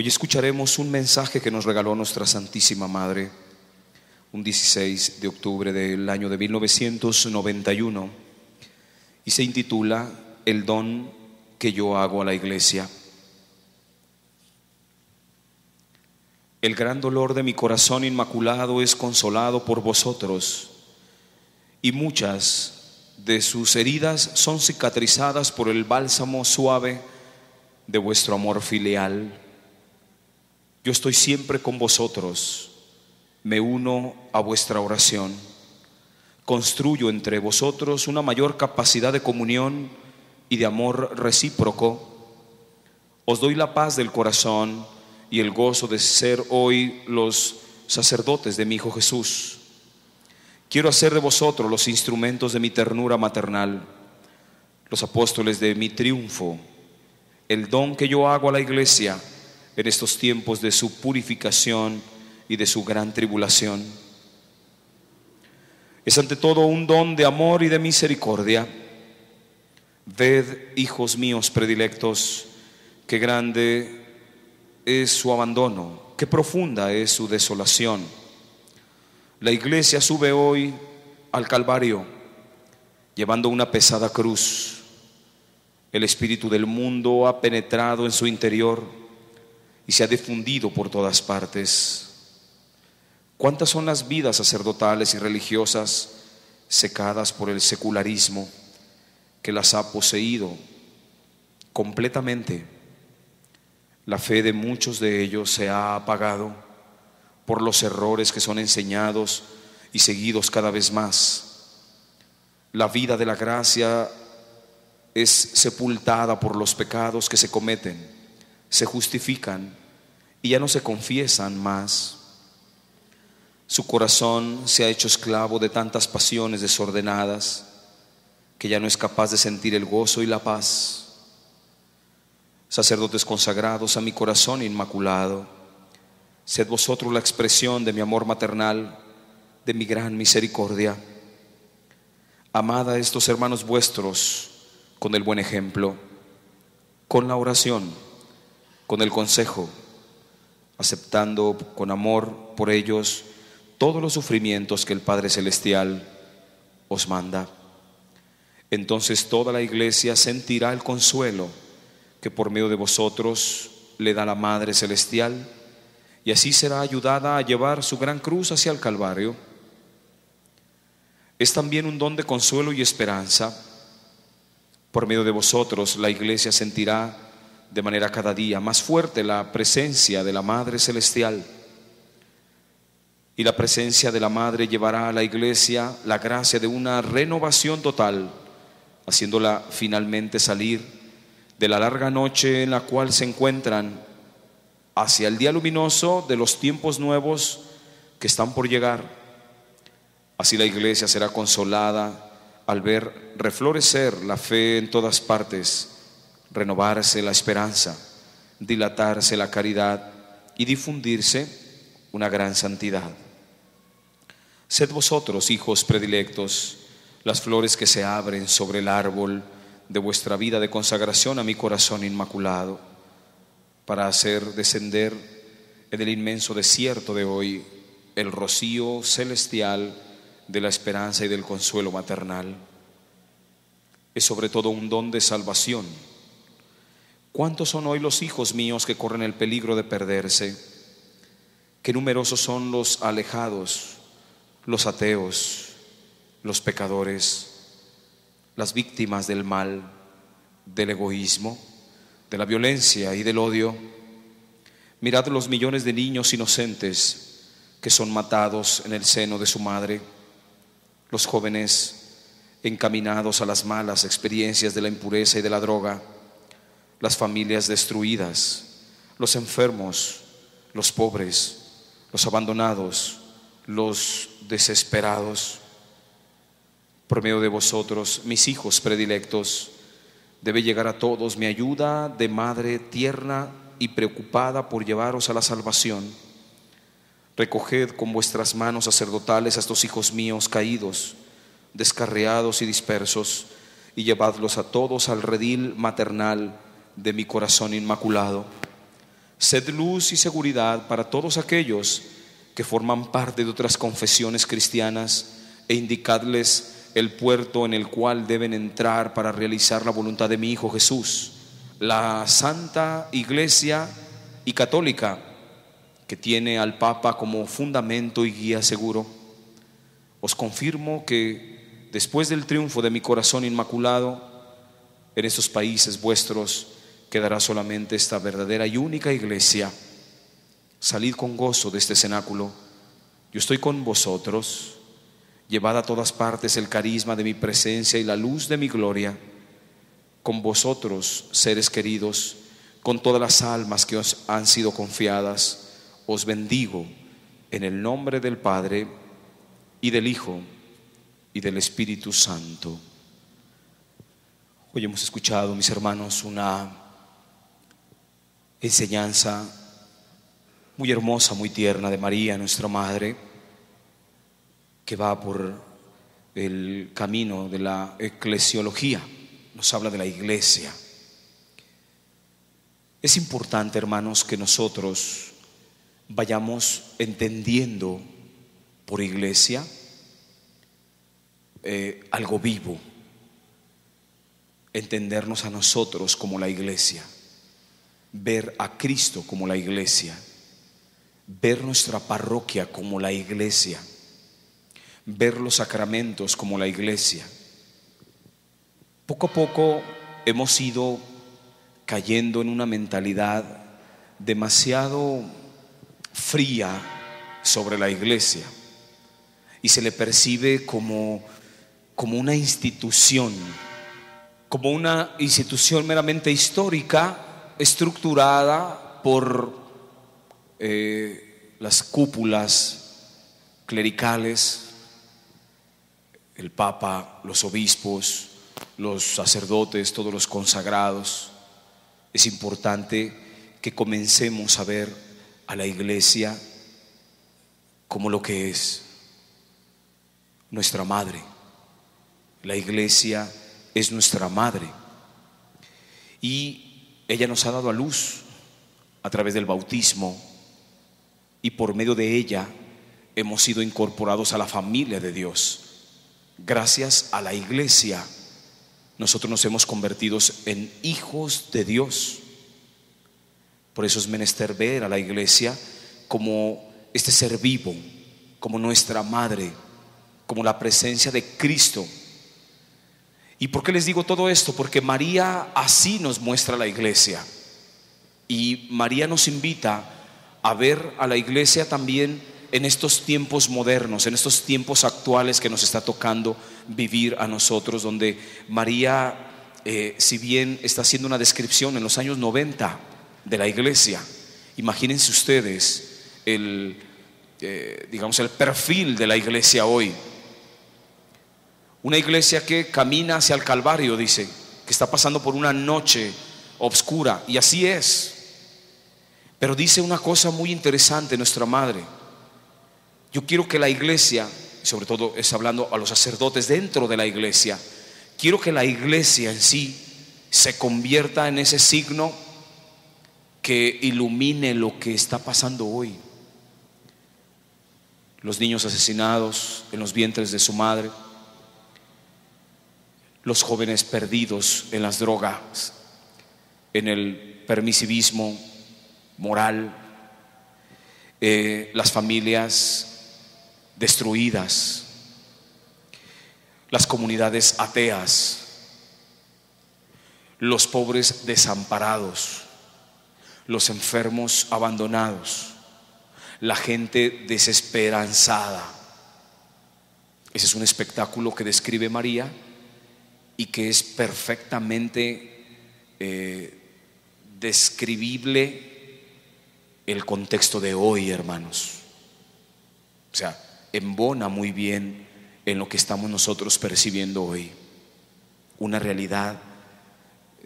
Hoy escucharemos un mensaje que nos regaló nuestra Santísima Madre un 16 de octubre del año de 1991 y se intitula El don que yo hago a la iglesia. El gran dolor de mi corazón inmaculado es consolado por vosotros y muchas de sus heridas son cicatrizadas por el bálsamo suave de vuestro amor filial. Yo estoy siempre con vosotros, me uno a vuestra oración, construyo entre vosotros una mayor capacidad de comunión y de amor recíproco. Os doy la paz del corazón y el gozo de ser hoy los sacerdotes de mi Hijo Jesús. Quiero hacer de vosotros los instrumentos de mi ternura maternal, los apóstoles de mi triunfo, el don que yo hago a la iglesia en estos tiempos de su purificación y de su gran tribulación. Es ante todo un don de amor y de misericordia. Ved, hijos míos predilectos, qué grande es su abandono, qué profunda es su desolación. La iglesia sube hoy al Calvario llevando una pesada cruz. El espíritu del mundo ha penetrado en su interior y se ha difundido por todas partes. ¿Cuántas son las vidas sacerdotales y religiosas secadas por el secularismo que las ha poseído completamente? La fe de muchos de ellos se ha apagado por los errores que son enseñados y seguidos cada vez más. La vida de la gracia es sepultada por los pecados que se cometen, se justifican y ya no se confiesan más. Su corazón se ha hecho esclavo de tantas pasiones desordenadas que ya no es capaz de sentir el gozo y la paz. Sacerdotes consagrados a mi corazón inmaculado, sed vosotros la expresión de mi amor maternal, de mi gran misericordia. Amad a estos hermanos vuestros con el buen ejemplo, con la oración, con el consejo, aceptando con amor por ellos todos los sufrimientos que el Padre Celestial os manda. Entonces toda la iglesia sentirá el consuelo que por medio de vosotros le da la Madre Celestial y así será ayudada a llevar su gran cruz hacia el Calvario. Es también un don de consuelo y esperanza. Por medio de vosotros la iglesia sentirá de manera cada día más fuerte la presencia de la Madre Celestial y la presencia de la Madre llevará a la iglesia la gracia de una renovación total, haciéndola finalmente salir de la larga noche en la cual se encuentran hacia el día luminoso de los tiempos nuevos que están por llegar. Así la iglesia será consolada al ver reflorecer la fe en todas partes, renovarse la esperanza, dilatarse la caridad y difundirse una gran santidad. Sed vosotros, hijos predilectos, las flores que se abren sobre el árbol de vuestra vida de consagración a mi corazón inmaculado, para hacer descender en el inmenso desierto de hoy el rocío celestial de la esperanza y del consuelo maternal. Es sobre todo un don de salvación. ¿Cuántos son hoy los hijos míos que corren el peligro de perderse? Qué numerosos son los alejados los ateos, los pecadores, las víctimas del mal, del egoísmo, de la violencia y del odio. Mirad los millones de niños inocentes que son matados en el seno de su madre, los jóvenes encaminados a las malas experiencias de la impureza y de la droga, las familias destruidas, los enfermos, los pobres, los abandonados, los desesperados. Por medio de vosotros, mis hijos predilectos, debe llegar a todos mi ayuda de madre tierna y preocupada por llevaros a la salvación. Recoged con vuestras manos sacerdotales a estos hijos míos caídos, descarriados y dispersos, y llevadlos a todos al redil maternal de mi corazón inmaculado. Sed luz y seguridad para todos aquellos que forman parte de otras confesiones cristianas e indicadles el puerto en el cual deben entrar para realizar la voluntad de mi Hijo Jesús, la Santa Iglesia y Católica, que tiene al Papa como fundamento y guía seguro. Os confirmo que después del triunfo de mi corazón inmaculado, en estos países vuestros quedará solamente esta verdadera y única iglesia. Salid con gozo de este cenáculo. Yo estoy con vosotros. Llevad a todas partes el carisma de mi presencia y la luz de mi gloria. Con vosotros, seres queridos, con todas las almas que os han sido confiadas, os bendigo en el nombre del Padre y del Hijo y del Espíritu Santo. Hoy hemos escuchado, mis hermanos, una enseñanza muy hermosa, muy tierna de María, nuestra Madre, que va por el camino de la eclesiología, nos habla de la iglesia. Es importante, hermanos, que nosotros vayamos entendiendo por iglesia eh, algo vivo, entendernos a nosotros como la iglesia, ver a Cristo como la iglesia, ver nuestra parroquia como la iglesia, ver los sacramentos como la iglesia. Poco a poco hemos ido cayendo en una mentalidad demasiado fría sobre la iglesia y se le percibe como, como una institución, como una institución meramente histórica, estructurada por eh, las cúpulas clericales, el Papa, los obispos, los sacerdotes, todos los consagrados. Es importante que comencemos a ver a la iglesia como lo que es nuestra madre. La iglesia es nuestra madre. Y ella nos ha dado a luz a través del bautismo y por medio de ella hemos sido incorporados a la familia de Dios. Gracias a la iglesia nosotros nos hemos convertido en hijos de Dios. Por eso es menester ver a la iglesia como este ser vivo, como nuestra madre, como la presencia de Cristo. ¿Y por qué les digo todo esto? Porque María así nos muestra la iglesia. Y María nos invita a ver a la iglesia también en estos tiempos modernos, en estos tiempos actuales que nos está tocando vivir a nosotros, donde María, eh, si bien está haciendo una descripción en los años 90 de la iglesia, imagínense ustedes el, eh, digamos, el perfil de la iglesia hoy. Una iglesia que camina hacia el Calvario, dice, que está pasando por una noche oscura, y así es. Pero dice una cosa muy interesante nuestra madre. Yo quiero que la iglesia, sobre todo es hablando a los sacerdotes dentro de la iglesia, quiero que la iglesia en sí se convierta en ese signo que ilumine lo que está pasando hoy. Los niños asesinados en los vientres de su madre, los jóvenes perdidos en las drogas, en el permisivismo, moral, eh, las familias destruidas, las comunidades ateas, los pobres desamparados, los enfermos abandonados, la gente desesperanzada. Ese es un espectáculo que describe María y que es perfectamente eh, describible el contexto de hoy, hermanos. O sea, embona muy bien en lo que estamos nosotros percibiendo hoy. Una realidad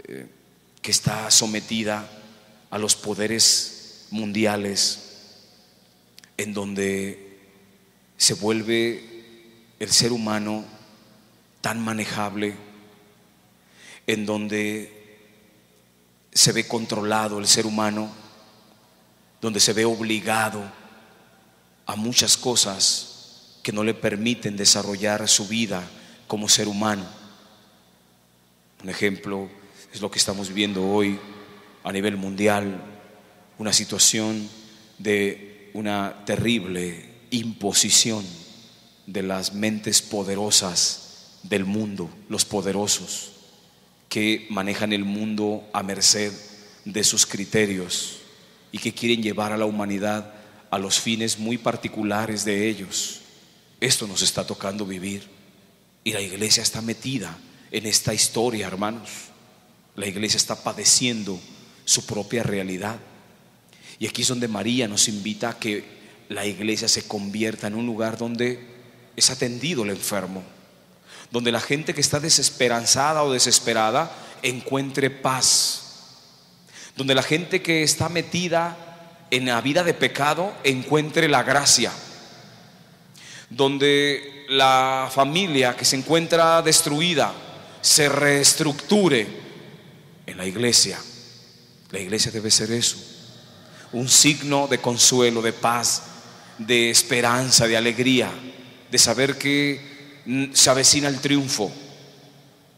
eh, que está sometida a los poderes mundiales, en donde se vuelve el ser humano tan manejable, en donde se ve controlado el ser humano donde se ve obligado a muchas cosas que no le permiten desarrollar su vida como ser humano. Un ejemplo es lo que estamos viendo hoy a nivel mundial, una situación de una terrible imposición de las mentes poderosas del mundo, los poderosos, que manejan el mundo a merced de sus criterios y que quieren llevar a la humanidad a los fines muy particulares de ellos. Esto nos está tocando vivir y la iglesia está metida en esta historia, hermanos. La iglesia está padeciendo su propia realidad. Y aquí es donde María nos invita a que la iglesia se convierta en un lugar donde es atendido el enfermo, donde la gente que está desesperanzada o desesperada encuentre paz, donde la gente que está metida en la vida de pecado encuentre la gracia, donde la familia que se encuentra destruida se reestructure en la iglesia. La iglesia debe ser eso, un signo de consuelo, de paz, de esperanza, de alegría, de saber que se avecina el triunfo.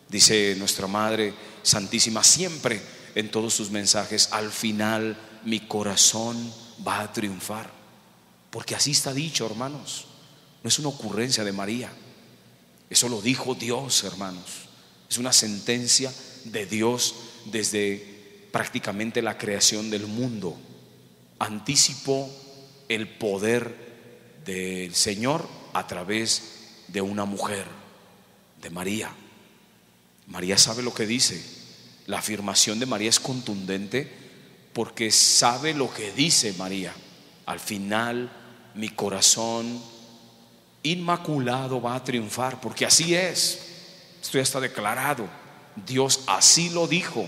Dice nuestra Madre Santísima siempre en todos sus mensajes, al final mi corazón va a triunfar. Porque así está dicho, hermanos. No es una ocurrencia de María. Eso lo dijo Dios, hermanos. Es una sentencia de Dios desde prácticamente la creación del mundo. Anticipó el poder del Señor a través de una mujer, de María. María sabe lo que dice. La afirmación de María es contundente porque sabe lo que dice María. Al final mi corazón inmaculado va a triunfar, porque así es. Esto ya está declarado. Dios así lo dijo,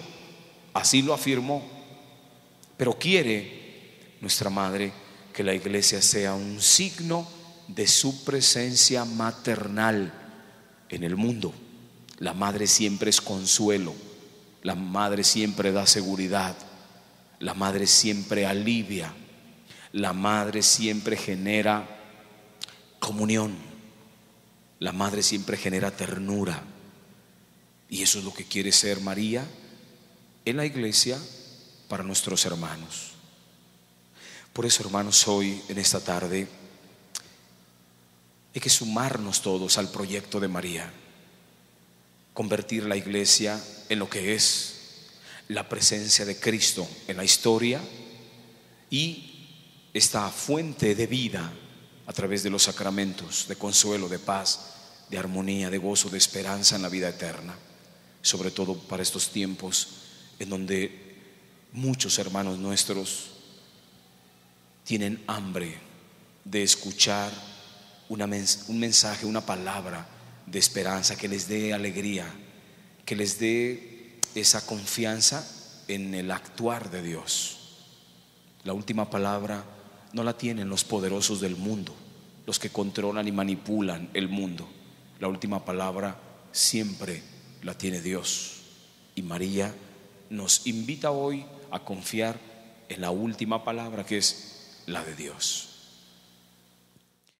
así lo afirmó. Pero quiere nuestra Madre que la iglesia sea un signo de su presencia maternal en el mundo. La madre siempre es consuelo, la madre siempre da seguridad, la madre siempre alivia, la madre siempre genera comunión, la madre siempre genera ternura. Y eso es lo que quiere ser María en la iglesia para nuestros hermanos. Por eso, hermanos, hoy, en esta tarde, hay que sumarnos todos al proyecto de María, convertir la iglesia en lo que es la presencia de Cristo en la historia y esta fuente de vida a través de los sacramentos, de consuelo, de paz, de armonía, de gozo, de esperanza en la vida eterna, sobre todo para estos tiempos en donde muchos hermanos nuestros tienen hambre de escuchar un mensaje, una palabra de esperanza que les dé alegría, que les dé esa confianza en el actuar de Dios. La última palabra no la tienen los poderosos del mundo, los que controlan y manipulan el mundo. La última palabra siempre la tiene Dios. Y María nos invita hoy a confiar en la última palabra que es la de Dios.